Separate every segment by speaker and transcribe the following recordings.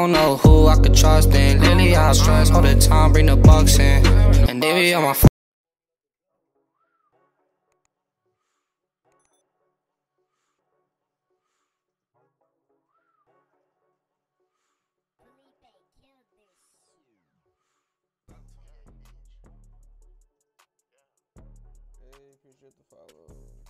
Speaker 1: don't know who I could trust. And lately I stress all the time, bring the bucks in. And they be on my
Speaker 2: appreciate the follow.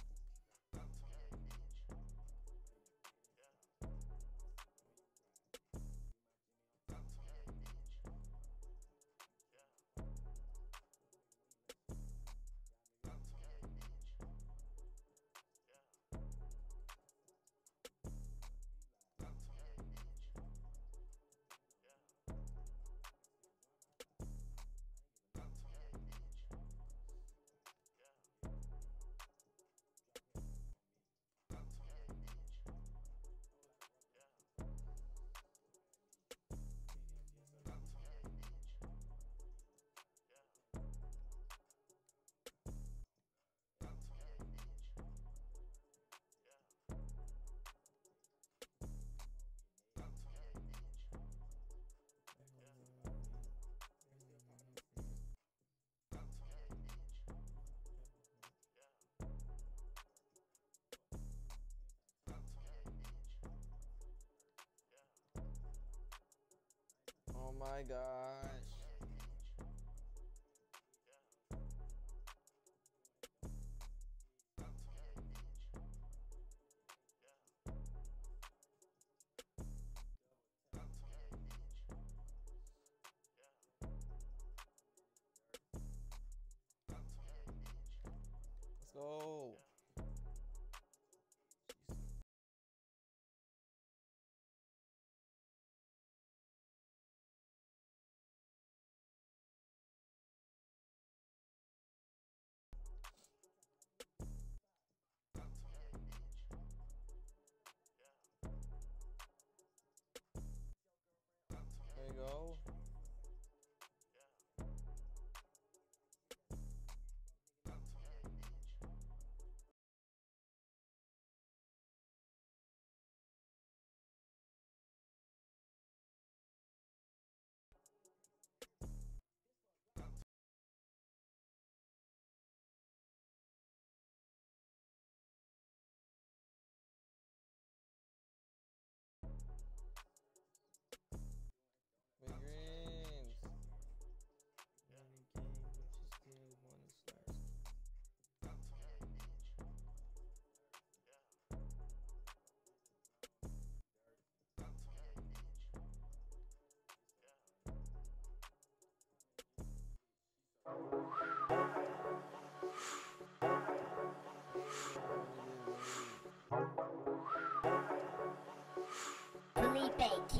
Speaker 2: My gosh. Let's go.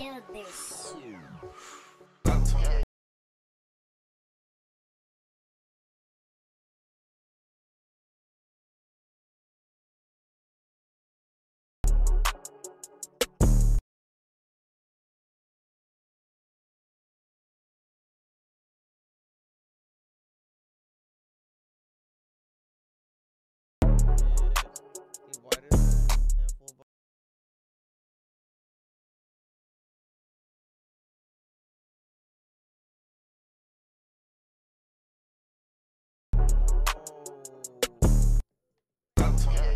Speaker 3: Killed this. left.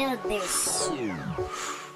Speaker 3: do this.